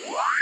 What?